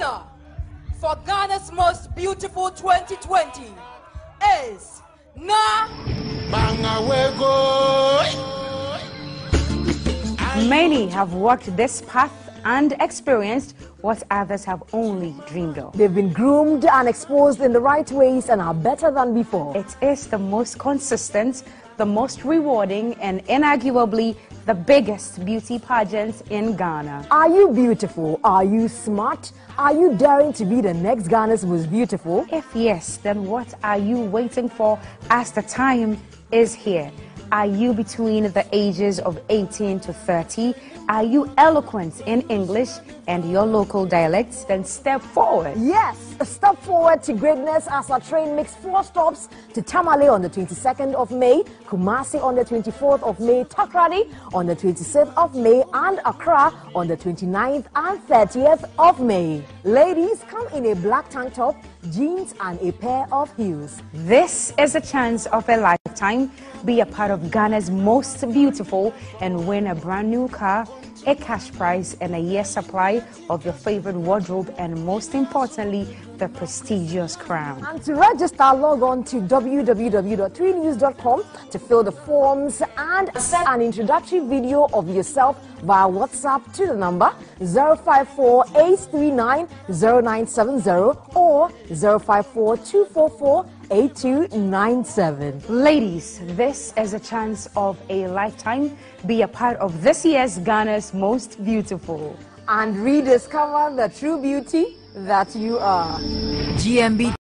winner for Ghana's most beautiful 2020 is Na. Many have walked this path and experienced what others have only dreamed of. They've been groomed and exposed in the right ways and are better than before. It is the most consistent, the most rewarding, and inarguably the biggest beauty pageant in Ghana. Are you beautiful? Are you smart? Are you daring to be the next Ghana's most beautiful? If yes, then what are you waiting for as the time is here? Are you between the ages of 18 to 30? Are you eloquent in English and your local dialects? Then step forward. Yes, step forward to greatness as our train makes four stops to Tamale on the 22nd of May, Kumasi on the 24th of May, Takoradi on the 26th of May, and Accra on the 29th and 30th of May. Ladies, come in a black tank top, jeans, and a pair of heels. This is a chance of a lifetime. Be a part of Ghana's most beautiful and win a brand new car, a cash prize, and a year supply of your favorite wardrobe, and most importantly, the prestigious crown. And to register, log on to www.3news.com to fill the forms and send an introductory video of yourself via WhatsApp to the number 054 or 054 8297. Ladies, this is a chance of a lifetime. Be a part of this year's Ghana's most beautiful. And rediscover the true beauty that you are. GMB